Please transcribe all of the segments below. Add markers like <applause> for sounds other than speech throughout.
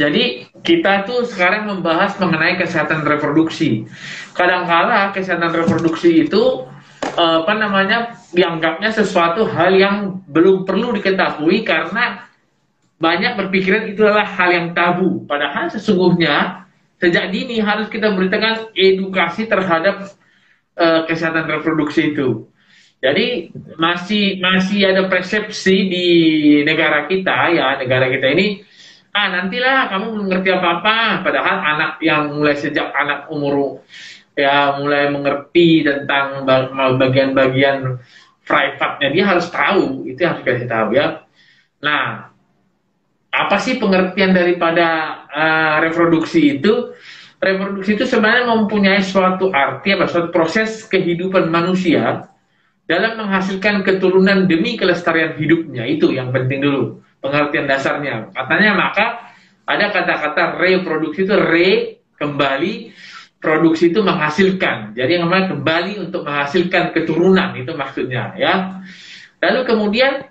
Jadi kita tuh sekarang membahas mengenai kesehatan reproduksi. Kadangkala kesehatan reproduksi itu eh, apa namanya dianggapnya sesuatu hal yang belum perlu diketahui karena banyak berpikiran itu adalah hal yang tabu. Padahal sesungguhnya sejak dini harus kita berikan edukasi terhadap uh, kesehatan reproduksi itu. Jadi masih masih ada persepsi di negara kita ya negara kita ini ah nantilah kamu belum ngerti apa-apa. Padahal anak yang mulai sejak anak umur ya mulai mengerti tentang bagian-bagian private-nya dia harus tahu. Itu harus kita tahu ya. Nah apa sih pengertian daripada uh, reproduksi itu? Reproduksi itu sebenarnya mempunyai suatu arti apa? Suatu proses kehidupan manusia dalam menghasilkan keturunan demi kelestarian hidupnya. Itu yang penting dulu pengertian dasarnya. Katanya maka ada kata-kata reproduksi itu re kembali produksi itu menghasilkan. Jadi yang namanya kembali untuk menghasilkan keturunan itu maksudnya ya. Lalu kemudian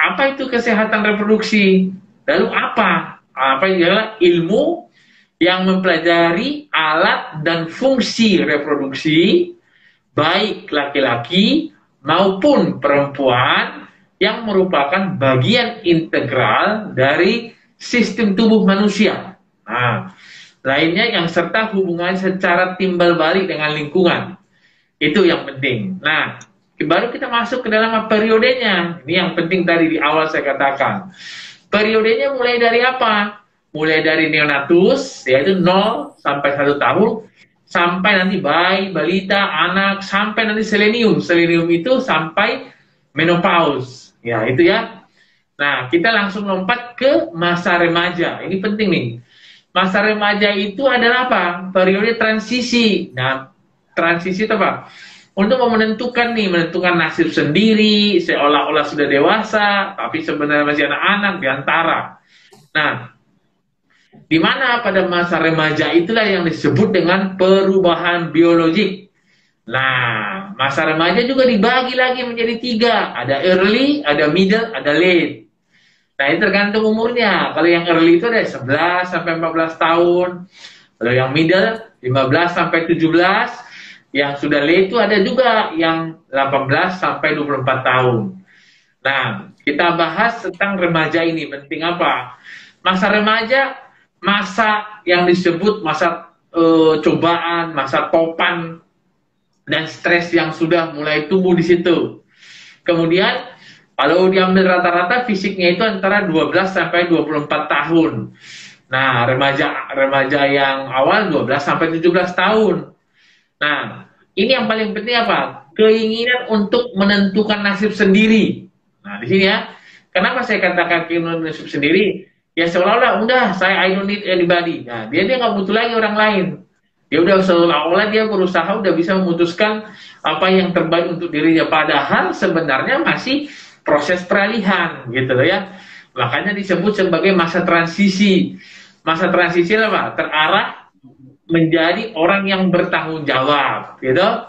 apa itu kesehatan reproduksi? Lalu apa? Apa adalah ilmu yang mempelajari alat dan fungsi reproduksi baik laki-laki maupun perempuan yang merupakan bagian integral dari sistem tubuh manusia. Nah, lainnya yang serta hubungan secara timbal balik dengan lingkungan. Itu yang penting. Nah, baru kita masuk ke dalam periodenya. Ini yang penting tadi di awal saya katakan. Periodenya mulai dari apa? Mulai dari neonatus, yaitu 0 sampai 1 tahun, sampai nanti bayi, balita, anak, sampai nanti selenium. Selenium itu sampai menopause. Ya, itu ya. Nah, kita langsung lompat ke masa remaja. Ini penting nih. Masa remaja itu adalah apa? Periode transisi. Nah, transisi itu apa? Untuk menentukan nih, menentukan nasib sendiri, seolah-olah sudah dewasa, tapi sebenarnya masih anak-anak di antara. Nah, di mana pada masa remaja itulah yang disebut dengan perubahan biologik. Nah, masa remaja juga dibagi lagi menjadi tiga. Ada early, ada middle, ada late. Nah, ini tergantung umurnya. Kalau yang early itu ada 11 sampai 14 tahun. Kalau yang middle 15 sampai 17. Yang sudah late itu ada juga yang 18 sampai 24 tahun. Nah, kita bahas tentang remaja ini. Penting apa? Masa remaja, masa yang disebut masa uh, cobaan, masa topan dan stres yang sudah mulai tumbuh di situ. Kemudian kalau diambil rata-rata fisiknya itu antara 12 sampai 24 tahun. Nah, remaja remaja yang awal 12 sampai 17 tahun. Nah, ini yang paling penting apa? Keinginan untuk menentukan nasib sendiri. Nah, di sini ya. Kenapa saya katakan keinginan nasib sendiri? Ya seolah-olah udah saya I don't need anybody. Nah, dia dia nggak butuh lagi orang lain. Dia udah seolah-olah dia berusaha udah bisa memutuskan apa yang terbaik untuk dirinya. Padahal sebenarnya masih proses peralihan gitu loh ya. Makanya disebut sebagai masa transisi. Masa transisi apa? Terarah menjadi orang yang bertanggung jawab gitu.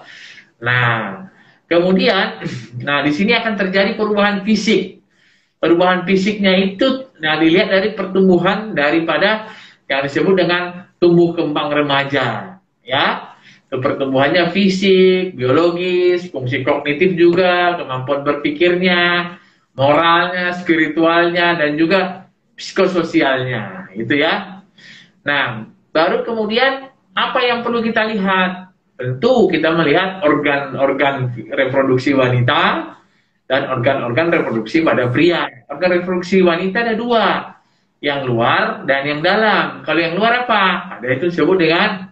Nah, kemudian <clears throat> nah di sini akan terjadi perubahan fisik. Perubahan fisiknya itu nah dilihat dari pertumbuhan daripada yang disebut dengan tumbuh kembang remaja ya pertumbuhannya fisik, biologis, fungsi kognitif juga, kemampuan berpikirnya, moralnya, spiritualnya, dan juga psikososialnya, itu ya. Nah, baru kemudian apa yang perlu kita lihat? Tentu kita melihat organ-organ reproduksi wanita dan organ-organ reproduksi pada pria. Organ reproduksi wanita ada dua, yang luar dan yang dalam. Kalau yang luar apa? Ada itu disebut dengan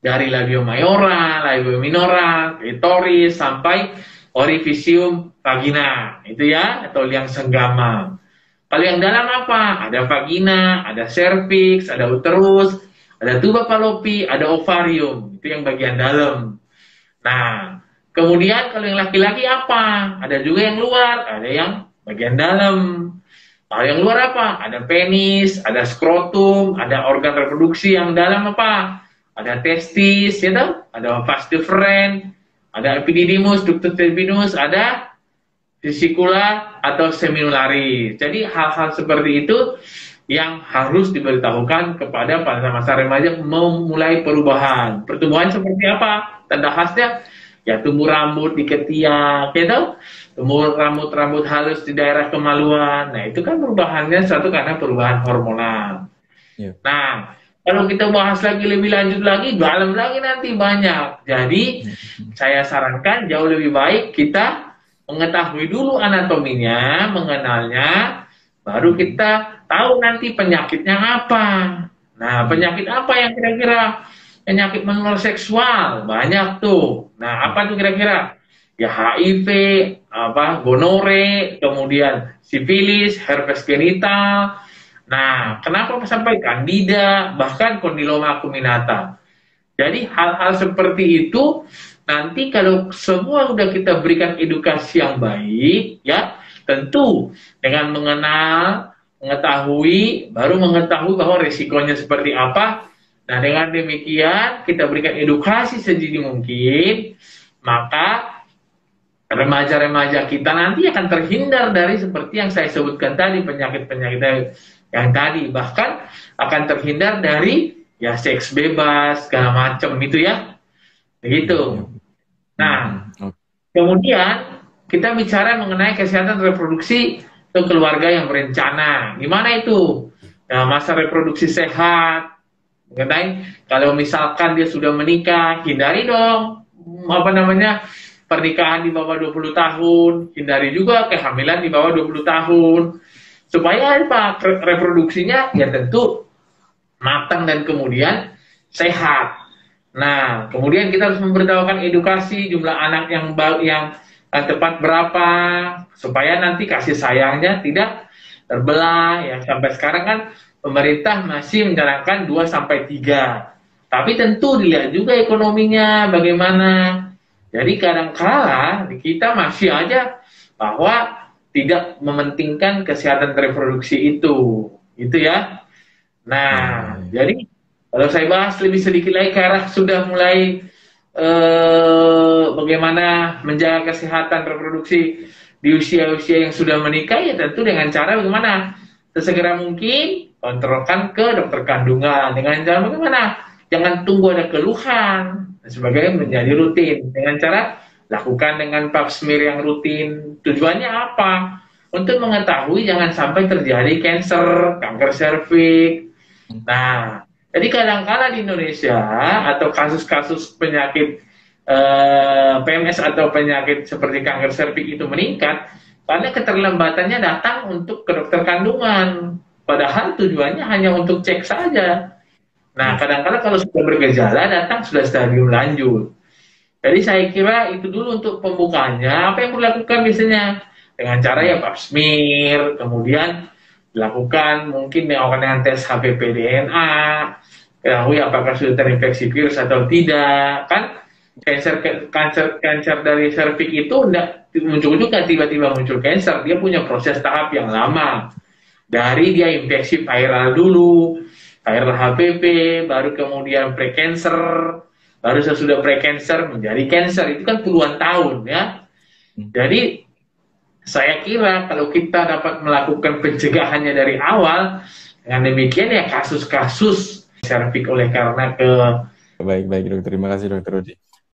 dari labio mayora, labio minora, clitoris sampai orifisium vagina, itu ya, atau liang senggama. Kalau yang dalam apa? Ada vagina, ada cervix, ada uterus, ada tuba palopi, ada ovarium, itu yang bagian dalam. Nah, kemudian kalau yang laki-laki apa? Ada juga yang luar, ada yang bagian dalam. Kalau yang luar apa? Ada penis, ada skrotum, ada organ reproduksi yang dalam apa? Ada testis, ya tahu? ada vas deferens, ada epididymus, ductus turbinus, ada vesicula atau seminularis. Jadi hal-hal seperti itu yang harus diberitahukan kepada para masa remaja memulai perubahan. Pertumbuhan seperti apa? Tanda khasnya ya tumbuh rambut di ketiak, gitu. Tumbuh rambut-rambut halus di daerah kemaluan. Nah, itu kan perubahannya satu karena perubahan hormonal. Yeah. Nah, kalau kita bahas lagi lebih lanjut lagi, dalam lagi nanti banyak. Jadi, saya sarankan jauh lebih baik kita mengetahui dulu anatominya, mengenalnya, baru kita tahu nanti penyakitnya apa. Nah, penyakit apa yang kira-kira penyakit menular seksual? Banyak tuh. Nah, apa tuh kira-kira? Ya HIV, apa gonore, kemudian sifilis, herpes genital. Nah, kenapa sampai kandida, bahkan kondiloma acuminata. Jadi hal-hal seperti itu nanti kalau semua sudah kita berikan edukasi yang baik, ya Tentu dengan mengenal, mengetahui, baru mengetahui bahwa resikonya seperti apa. Nah dengan demikian kita berikan edukasi sedini mungkin, maka remaja-remaja kita nanti akan terhindar dari seperti yang saya sebutkan tadi penyakit-penyakit yang tadi bahkan akan terhindar dari ya seks bebas segala macam itu ya begitu nah hmm, kemudian kita bicara mengenai kesehatan reproduksi untuk keluarga yang berencana. Gimana itu? Nah, masa reproduksi sehat. Mengenai kalau misalkan dia sudah menikah, hindari dong apa namanya pernikahan di bawah 20 tahun, hindari juga kehamilan di bawah 20 tahun. Supaya apa? Reproduksinya ya tentu matang dan kemudian sehat. Nah, kemudian kita harus memberitahukan edukasi jumlah anak yang yang uh, tepat berapa supaya nanti kasih sayangnya tidak terbelah ya sampai sekarang kan pemerintah masih menjalankan 2 sampai 3. Tapi tentu dilihat juga ekonominya bagaimana. Jadi kadang-kala kita masih aja bahwa tidak mementingkan kesehatan reproduksi itu. Itu ya. Nah, hmm. jadi kalau saya bahas lebih sedikit lagi ke arah sudah mulai eh, bagaimana menjaga kesehatan reproduksi di usia-usia yang sudah menikah ya tentu dengan cara bagaimana sesegera mungkin kontrolkan ke dokter kandungan dengan cara bagaimana jangan tunggu ada keluhan dan sebagainya menjadi rutin dengan cara lakukan dengan pap smear yang rutin tujuannya apa untuk mengetahui jangan sampai terjadi cancer kanker serviks nah jadi kadang-kala di Indonesia atau kasus-kasus penyakit eh, PMS atau penyakit seperti kanker serviks itu meningkat karena keterlambatannya datang untuk ke dokter kandungan. Padahal tujuannya hanya untuk cek saja. Nah, kadang-kadang kalau sudah bergejala datang sudah stadium lanjut. Jadi saya kira itu dulu untuk pembukanya. Apa yang perlu dilakukan biasanya? Dengan cara ya pap smear, kemudian dilakukan mungkin melakukan dengan tes HPV DNA, ketahui apakah sudah terinfeksi virus atau tidak, kan cancer cancer cancer dari serviks itu tidak muncul juga tiba-tiba muncul cancer, dia punya proses tahap yang lama. Dari dia infeksi viral dulu, viral HPV, baru kemudian precancer, baru sesudah precancer menjadi cancer, itu kan puluhan tahun ya. Hmm. Jadi saya kira kalau kita dapat melakukan pencegahannya dari awal, dengan demikian ya kasus-kasus servik oleh karena ke Baik, baik dokter. Terima kasih dokter Rudi.